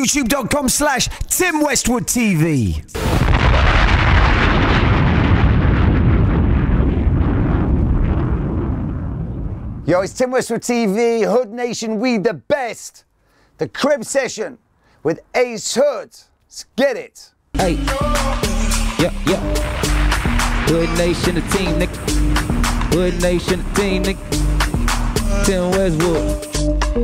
YouTube.com slash Tim Westwood TV. Yo, it's Tim Westwood TV, Hood Nation, we the best. The Crib Session with Ace Hood. Let's get it. Hey, yeah, yeah. Hood Nation, the team. Hood Nation, the team. Tim Westwood.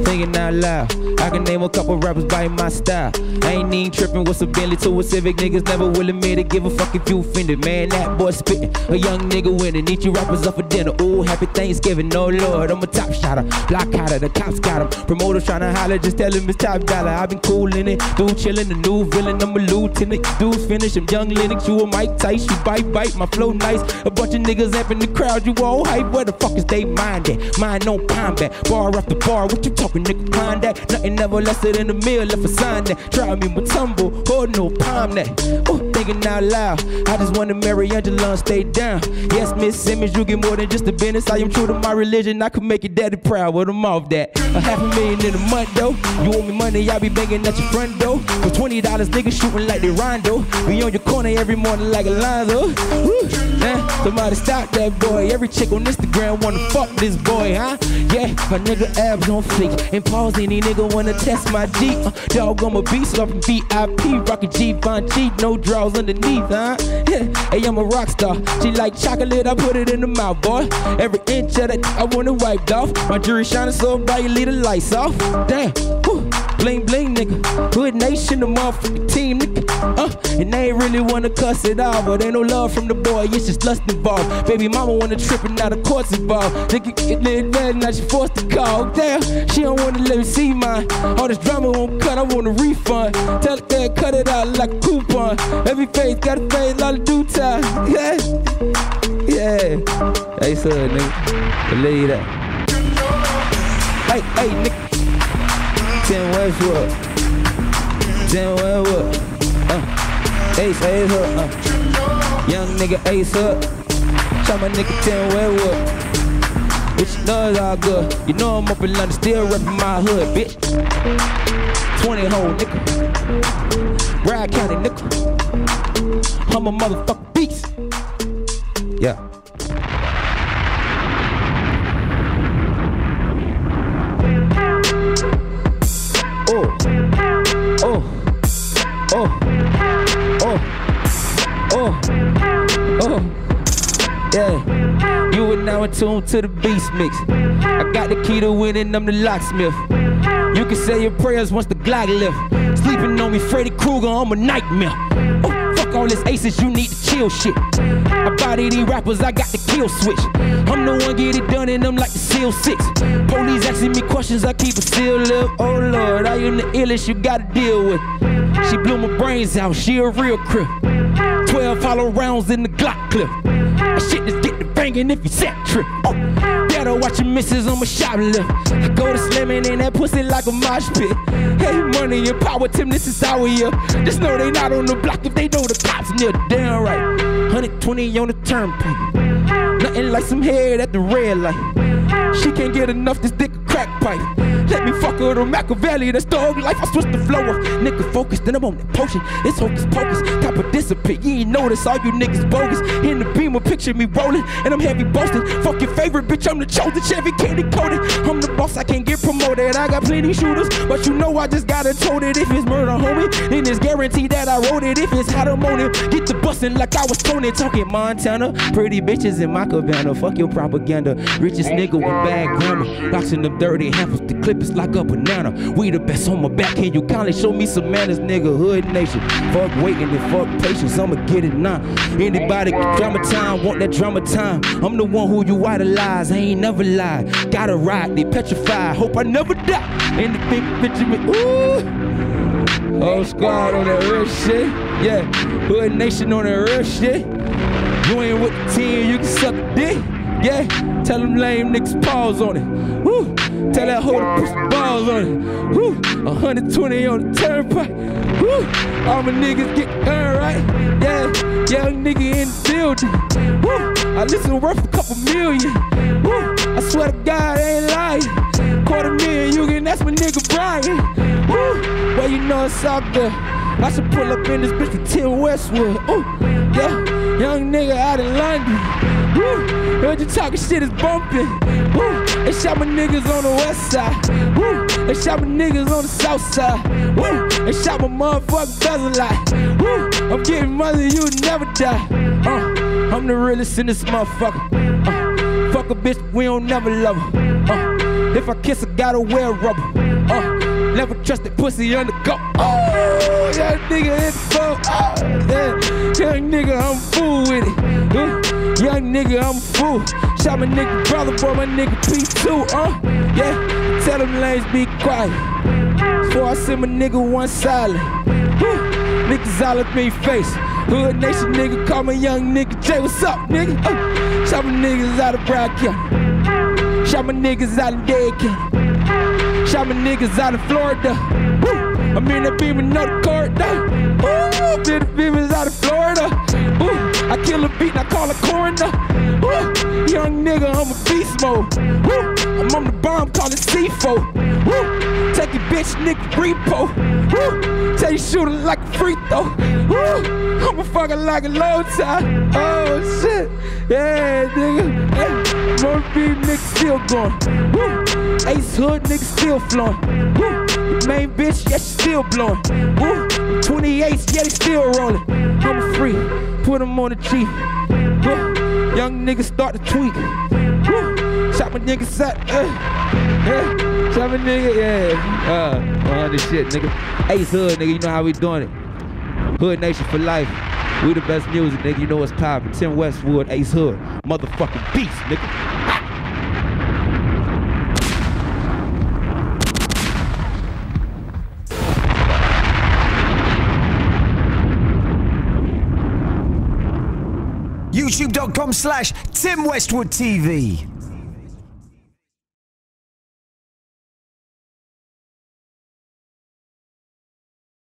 Thinking out loud, I can name a couple rappers by my style. I ain't even tripping what's a Bentley to a Civic. Niggas never will admit it. Give a fuck if you offended. Man, that boy spitting. A young nigga winning. Eat you rappers up for dinner. Ooh, happy Thanksgiving. No Lord, I'm a top shotter. Block hotter, the cops got him. Promoters trying to holler, just tell him it's top dollar. I've been coolin' it. Dude chillin', the new villain. I'm a lieutenant. Dudes finish. I'm young Lennox. You a Mike Tyson. You bite, bite. My flow nice. A bunch of niggas up in the crowd. You all hype. Where the fuck is they mind at? Mind on combat. Bar after bar. What you talking, nigga? Climb that. Nothing never less than a meal. Left a sign that. Try me with tumble. Hold no palm that. Ooh, thinking out loud. I just wanna marry Angela and stay down. Yes, Miss Simmons, you get more than just a business. I am true to my religion. I can make your daddy proud with them off that. A half a million in a month though. You owe me money, I'll be banging at your front door. For twenty dollars, niggas shooting like they Rondo. Be on your corner every morning like Alonzo. Woo, man, somebody stop that boy. Every chick on Instagram wanna fuck this boy, huh? Yeah, my nigga abs on fleek. And pause any nigga wanna test my Jeep. Uh, dog, I'm a beast, in VIP. Rockin' G, Von G, no draws underneath, huh? Yeah, hey, I'm a rock star. She like chocolate, I put it in the mouth, boy. Every inch of that, I want it wiped off. My jewelry shining so bright, you leave the lights off. Damn, whew. Bling bling nigga, Hood Nation, the motherfucking team nigga. Uh, and they really wanna cuss it out, but ain't no love from the boy, it's just lust involved. Baby mama wanna trip and now the court's involved. Nigga get lit bad, now she forced to call. Damn, she don't wanna let me see mine. All this drama won't cut, I want a refund. Tell the dad cut it out like a coupon. Every face got a face, all the due time. Yeah, yeah. Hey, son, nigga, believe that. Hey, hey, nigga. Tim Westwood. Tim Westwood. Ace, Ace Hood. Uh. Young nigga Ace up. Shout my nigga Tim Westwood. Bitch, you know it's all good. You know I'm up in London, still reppin' my hood, bitch. 20 hole nigga. Broward County nigga. I'm a motherfucking Attuned to the beast mix. I got the key to winning, I'm the locksmith. You can say your prayers once the Glock lift. Sleeping on me, Freddy Krueger, I'm a nightmare. Oh, fuck all this aces, you need to chill shit. I body these rappers, I got the kill switch. I'm the one get it done and I'm like the SEAL Six. Police asking me questions, I keep a still lip. Oh Lord, I am the illest you gotta deal with. She blew my brains out, she a real crip. 12 hollow rounds in the Glock clip. That shit just get banging if you set trip. Oh, better watch your misses on my shoplift. I go to slamming in that pussy like a mosh pit. Hey, money and power, Tim, this is our year. Just know they not on the block if they know the cops near. Damn right. 120 on the turnpike. Nothing like some head at the red light. She can't get enough this dick crack pipe. Let me fuck her to Machiavelli, that's dog life. I switch the flow up. Nigga focus, then I'm on that potion. It's hocus pocus, type of dissipate. You ain't notice all you niggas bogus. In the beamer, picture me rolling, and I'm heavy boasting. Fuck your favorite bitch, I'm the chosen Chevy candy coated. I'm the boss, I can't get promoted. I got plenty shooters, but you know I just gotta tote it. If it's murder, homie, then it's guaranteed that I wrote it. If it's hot, I'm on it. Get the bustin' like I was Tony talking Montana. Pretty bitches in my cabana. Fuck your propaganda. Richest nigga with bad grammar. Boxing them dirty handfuls, the clip is like a banana. We the best on my back. Can you kindly show me some manners, nigga? Hood nation. Fuck waiting and fuck patience. I'ma get it now. Anybody drama time, want that drama time. I'm the one who you idolize. I ain't never lied. Gotta ride, they petrified. Hope I never die. Big picture, me. Ooh. Whole squad on that real shit. Yeah. Hood nation on that real shit. You ain't with the team, you can suck dick. Yeah, tell them lame niggas pause on it. Woo, tell that hoe to push balls on it. Woo, 120 on the turnpike. Woo, all my niggas get earned right. Yeah, young nigga in the building. Woo, I listen worth a couple million. Woo, I swear to God, I ain't lying. Quarter million, you can ask my nigga Brian. Woo, Well, you know it's all good. I should pull up in this bitch with Tim Westwood. Ooh, yeah, young nigga out in London. Woo, heard you talking shit is bumping. Woo, they shot my niggas on the west side. Woo, they shot my niggas on the south side. Woo, they shot my motherfucking dozen like. Woo, I'm getting money, you never die. Uh, I'm the realest in this motherfucker. Uh, fuck a bitch, we don't never love her. Uh, if I kiss her, gotta wear rubber. Uh, never trust that pussy undergo. Oh, young nigga in the. Oh, yeah. Young nigga, I'm fool with it. Uh, young nigga, I'm fool. Shot my nigga brother, boy, my nigga P2. Uh, yeah, tell them lanes be quiet. Before I send my nigga one silent. Niggas all up in face. Hood nation nigga, call my young nigga Jay. What's up, nigga? Uh, shot my niggas out of Broward County. Shot my niggas out of Dade County. Shot my niggas out of Florida. Woo. I'm in the beam with no corridor. Ooh, the beamers out of Florida. Ooh, I kill a beat and I call a coroner. Ooh, young nigga, I'm a beast mode. I'm the bomb, call it C4. Woo, take your bitch, nigga, repo. Woo, tell you shooter like a free throw. Woo, I'm a fucking like a low time. Oh shit, yeah, nigga. Hey, beat nigga still going. Woo. Ace Hood, nigga still flowing. Woo. Main bitch, yeah, she still blowing. Woo. 28s, yeah, they still rolling. I'm free, put them on the cheap. Woo. Young niggas start to tweak. Woo. Shot my nigga set. Uh, yeah. Shot my nigga, yeah. Uh, 100 shit, nigga. Ace Hood, nigga, you know how we doing it. Hood Nation for life. We the best music, nigga. You know what's poppin'. Tim Westwood, Ace Hood. Motherfucking beast, nigga. YouTube.com slash Tim Westwood TV.